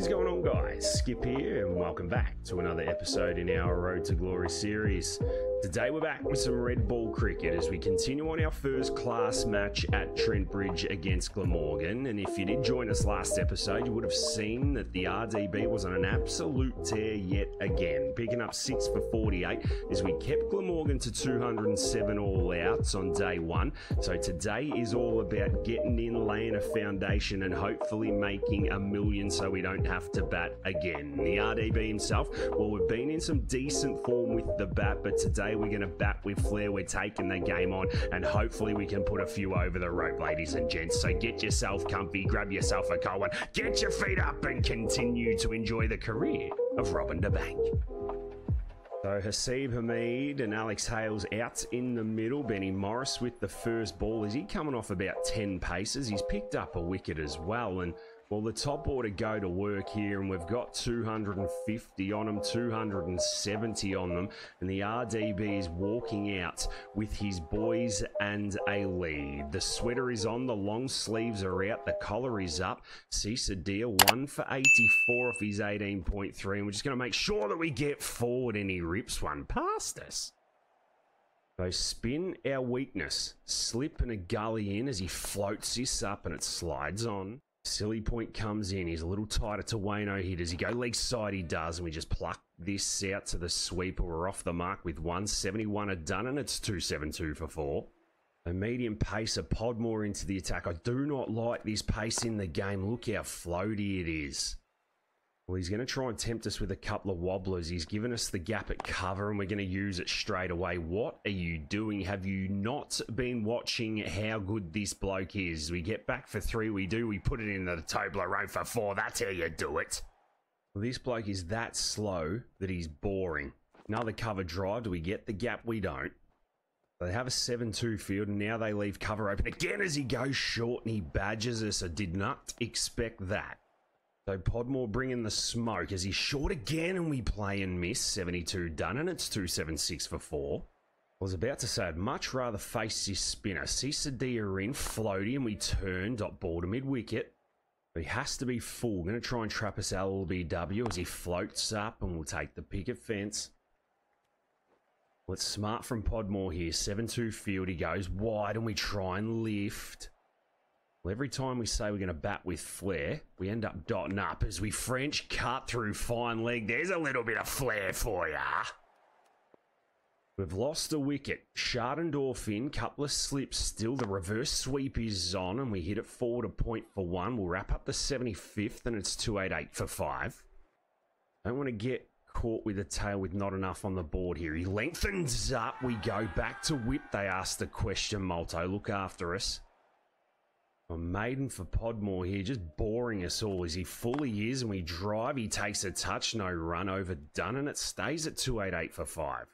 is going on, guys? Skip here, and welcome back to another episode in our Road to Glory series. Today, we're back with some red ball cricket as we continue on our first class match at Trent Bridge against Glamorgan. And if you did join us last episode, you would have seen that the RDB was on an absolute tear yet again, picking up 6 for 48 as we kept Glamorgan to 207 all outs on day one. So today is all about getting in, laying a foundation, and hopefully making a million so we don't have to bat again. The RDB himself, well, we've been in some decent form with the bat, but today we're going to bat with flair. We're taking the game on, and hopefully we can put a few over the rope, ladies and gents. So get yourself comfy, grab yourself a cold one, get your feet up, and continue to enjoy the career of Robin DeBank. So Haseeb Hameed and Alex Hales out in the middle. Benny Morris with the first ball. Is he coming off about 10 paces? He's picked up a wicket as well. And well, the top order go to work here, and we've got 250 on them, 270 on them, and the RDB is walking out with his boys and a lead. The sweater is on, the long sleeves are out, the collar is up. Sisodiya, 1 for 84 off his 18.3, and we're just going to make sure that we get forward, and he rips one past us. So spin our weakness, slip and a gully in as he floats this up and it slides on. Silly point comes in. He's a little tighter to Wayno here. Does he go leg side? He does. And we just pluck this out to the sweeper. We're off the mark with 171 a done, and it's 272 for four. A medium pacer, Podmore into the attack. I do not like this pace in the game. Look how floaty it is. Well, he's going to try and tempt us with a couple of wobblers. He's given us the gap at cover and we're going to use it straight away. What are you doing? Have you not been watching how good this bloke is? We get back for three, we do. We put it in the Toblerone for four. That's how you do it. Well, this bloke is that slow that he's boring. Another cover drive. Do we get the gap? We don't. They have a 7 2 field, and now they leave cover open again as he goes short and he badges us. I did not expect that. So Podmore bringing the smoke as he's short again and we play and miss. 72 done and it's 276 for 4. I was about to say I'd much rather face this spinner. Sisodiya in, floaty, and we turn, dot ball to mid wicket. He has to be full. Going to try and trap us LBW as he floats up and we'll take the picket fence. Well, it's smart from Podmore here. 7-2 field. He goes wide and we try and lift. Well, every time we say we're going to bat with flair, we end up dotting up as we French cut through fine leg. There's a little bit of flair for ya. We've lost a wicket. Schardendorf in, couple of slips still. The reverse sweep is on, and we hit it forward a point for one. We'll wrap up the 75th, and it's 288 for five. Don't want to get caught with a tail with not enough on the board here. He lengthens up. We go back to whip. They ask the question, Malto. Look after us. A maiden for Podmore here, just boring us all. Is he fully is, and we drive. He takes a touch, no run, overdone, and it stays at 288 for five.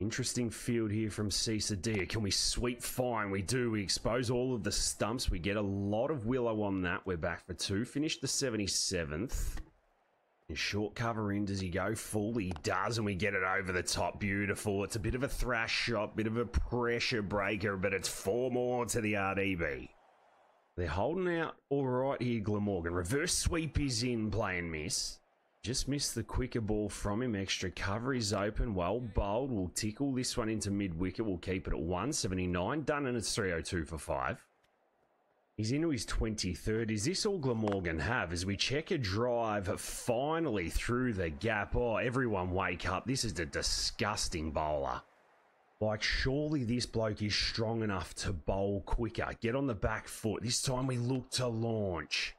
Interesting field here from Sisodiya. Can we sweep fine? We do. We expose all of the stumps. We get a lot of willow on that. We're back for two. Finish the 77th. And short cover in. Does he go full? He does, and we get it over the top. Beautiful. It's a bit of a thrash shot, bit of a pressure breaker, but it's four more to the RDB. They're holding out all right here, Glamorgan. Reverse sweep is in, playing miss. Just missed the quicker ball from him. Extra cover is open. Well bowled. We'll tickle this one into mid wicket. We'll keep it at 179. Done and it's 302 for 5. He's into his 23rd. Is this all Glamorgan have? As we check a drive finally through the gap. Oh, everyone wake up. This is a disgusting bowler. Like, surely this bloke is strong enough to bowl quicker. Get on the back foot. This time we look to launch.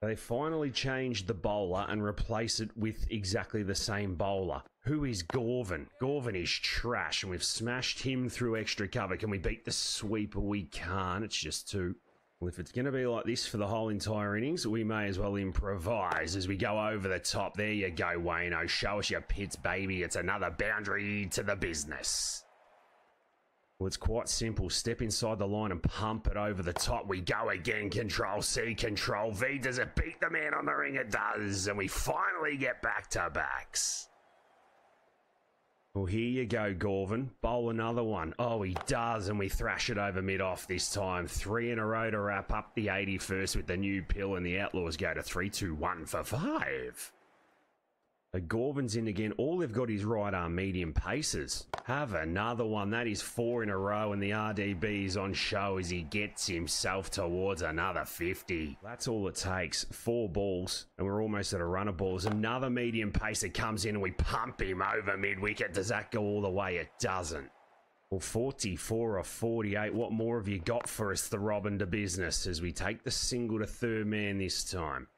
They finally changed the bowler and replace it with exactly the same bowler. Who is Gorvin? Gorvin is trash, and we've smashed him through extra cover. Can we beat the sweeper? We can't. It's just too. Well, if it's going to be like this for the whole entire innings, we may as well improvise as we go over the top. There you go, Wayno. Show us your pits, baby. It's another boundary to the business. Well, it's quite simple. Step inside the line and pump it over the top. We go again. Control C, Control V. Does it beat the man on the ring? It does. And we finally get back to backs. Well, here you go, Gorvin. Bowl another one. Oh, he does, and we thrash it over mid off this time. Three in a row to wrap up the 81st with the new pill, and the Outlaws go to 3 2 1 for 5. So Gorvin's in again. All they've got is right arm medium paces. Have another one. That is four in a row, and the RDB is on show as he gets himself towards another 50. That's all it takes. Four balls, and we're almost at a run of balls. Another medium pacer comes in, and we pump him over mid wicket. Does that go all the way? It doesn't. Well, 44 or 48. What more have you got for us, the Robin to business, as we take the single to third man this time?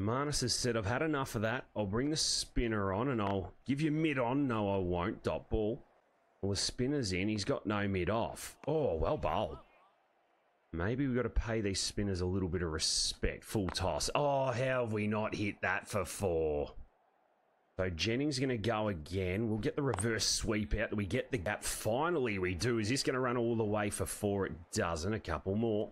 Marnus has said, I've had enough of that. I'll bring the spinner on and I'll give you mid on. No, I won't. Dot ball. Well, the spinner's in. He's got no mid off. Oh, well bowled. Maybe we've got to pay these spinners a little bit of respect. Full toss. Oh, how have we not hit that for four? So Jennings going to go again. We'll get the reverse sweep out. We get the gap. Finally, we do. Is this going to run all the way for four? It doesn't. A couple more.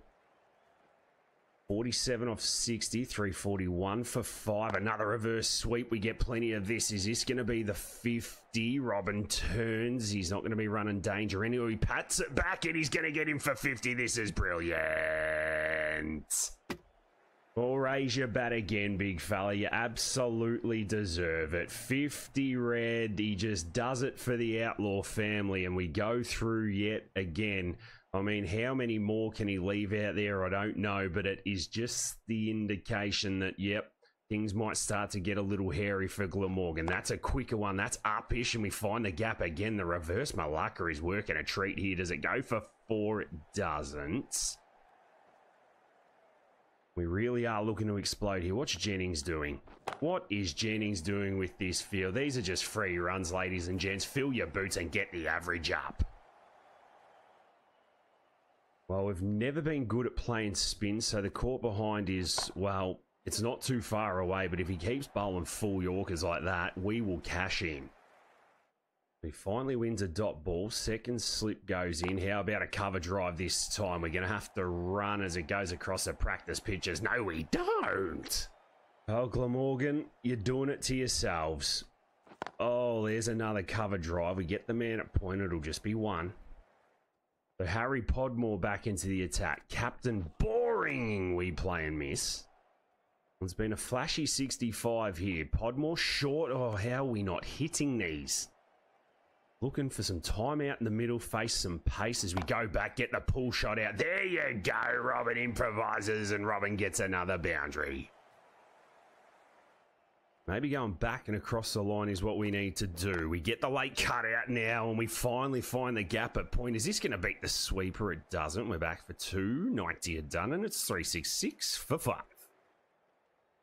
47 off 60, 341 for five. Another reverse sweep. We get plenty of this. Is this going to be the 50? Robin turns. He's not going to be running danger anyway. He pats it back and he's going to get him for 50. This is brilliant. Or raise your bat again, big fella. You absolutely deserve it. 50 red. He just does it for the Outlaw family. And we go through yet again I mean, how many more can he leave out there? I don't know, but it is just the indication that, yep, things might start to get a little hairy for Glamorgan. That's a quicker one. That's upish, and we find the gap again. The reverse Malacca is working a treat here. Does it go for four? It doesn't. We really are looking to explode here. What's Jennings doing? What is Jennings doing with this field? These are just free runs, ladies and gents. Fill your boots and get the average up. Well, we've never been good at playing spin, so the court behind is, well, it's not too far away, but if he keeps bowling full Yorkers like that, we will cash in. He finally wins a dot ball. Second slip goes in. How about a cover drive this time? We're going to have to run as it goes across the practice pitches. No, we don't. Oh, Glamorgan, you're doing it to yourselves. Oh, there's another cover drive. We get the man at point. It'll just be one. So Harry Podmore back into the attack. Captain Boring, we play and miss. It's been a flashy 65 here. Podmore short. Oh, how are we not hitting these? Looking for some time out in the middle, face some pace as we go back, get the pull shot out. There you go. Robin improvises and Robin gets another boundary. Maybe going back and across the line is what we need to do. We get the late cut out now and we finally find the gap at point. Is this going to beat the sweeper? It doesn't. We're back for two. 90 are done and it's 366 for five.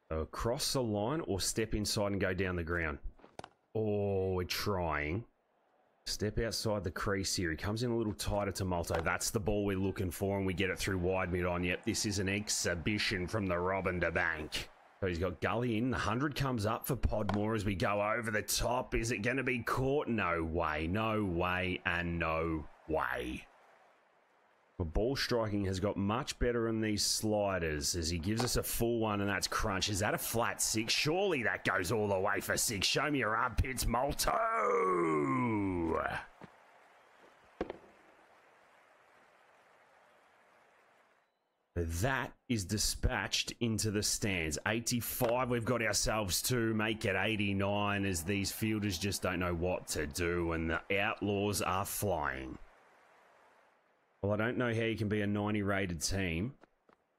Across the line or step inside and go down the ground. Oh, we're trying. Step outside the crease here. He comes in a little tighter to Malto. That's the ball we're looking for and we get it through wide mid on. Yep, this is an exhibition from the Robin to Bank. So he's got Gully in. The 100 comes up for Podmore as we go over the top. Is it going to be caught? No way, no way, and no way. The ball striking has got much better in these sliders as he gives us a full one, and that's crunch. Is that a flat six? Surely that goes all the way for six. Show me your armpits, Malto. That is dispatched into the stands. 85, we've got ourselves to make it 89 as these fielders just don't know what to do and the Outlaws are flying. Well, I don't know how you can be a 90 rated team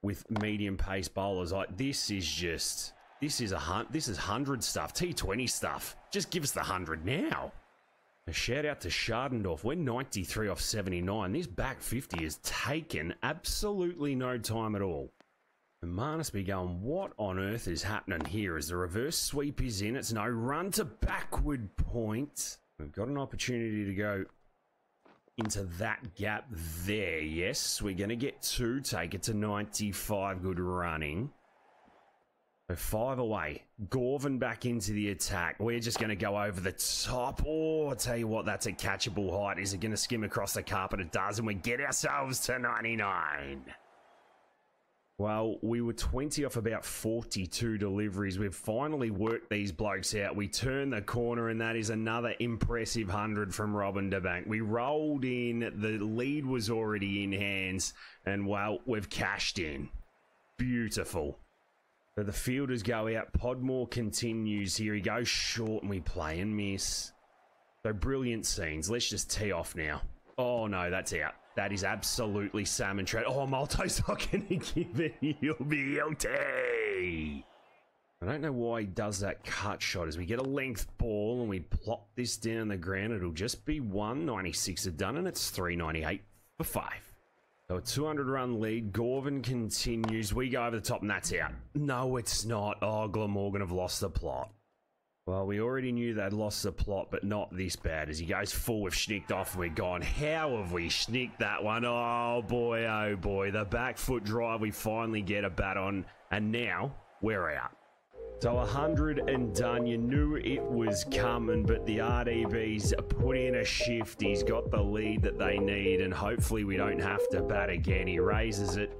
with medium pace bowlers. Like this is just this is a hunt. This is hundred stuff, T20 stuff. Just give us the hundred now. A shout out to Schardendorf. We're 93 off 79. This back 50 is taken absolutely no time at all. And Marnus be going, what on earth is happening here? As the reverse sweep is in, it's no run to backward point. We've got an opportunity to go into that gap there. Yes, we're going to get two, take it to 95. Good running. Five away. Gorvin back into the attack. We're just going to go over the top. Oh, I tell you what, that's a catchable height. Is it going to skim across the carpet? It does, and we get ourselves to 99. Well, we were 20 off about 42 deliveries. We've finally worked these blokes out. We turn the corner, and that is another impressive 100 from Robin DeBank. We rolled in, the lead was already in hands, and well, we've cashed in. Beautiful. The fielders go out. Podmore continues. Here he goes short, and we play and miss. So brilliant scenes. Let's just tee off now. Oh no, that's out. That is absolutely salmon trout. Oh, Malto's not going to give it. You'll be guilty. I don't know why he does that cut shot. As we get a length ball and we plop this down the ground, it'll just be 196 are done, and it's 398 for five. So a 200 run lead. Gorvin continues. We go over the top, and that's out. No, it's not. Oh, Glamorgan have lost the plot. Well, we already knew they'd lost the plot, but not this bad. As he goes full, we've sneaked off and we're gone. How have we sneaked that one? Oh boy, oh boy. The back foot drive, we finally get a bat on, and now we're out. So 100 and done. You knew it was coming, but the RDB's put in a shift. He's got the lead that they need, and hopefully we don't have to bat again. He raises it.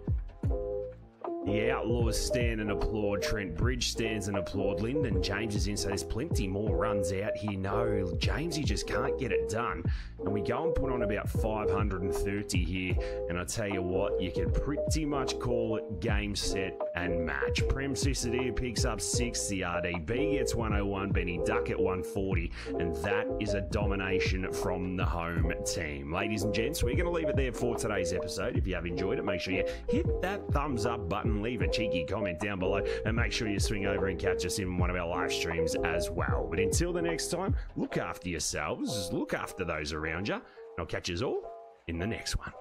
The Outlaws stand and applaud. Trent Bridge stands and applaud. Lyndon James is in, so there's plenty more runs out here. No, James, he just can't get it done. And we go and put on about 530 here. And I tell you what, you can pretty much call it game, set, and match. Prem Cisadilla picks up six. The RDB gets 101. Benny Duckett 140. And that is a domination from the home team. Ladies and gents, we're going to leave it there for today's episode. If you have enjoyed it, make sure you hit that thumbs up button, leave a cheeky comment down below, and make sure you swing over and catch us in one of our live streams as well. But until the next time, look after yourselves, look after those around you, and I'll catch you all in the next one.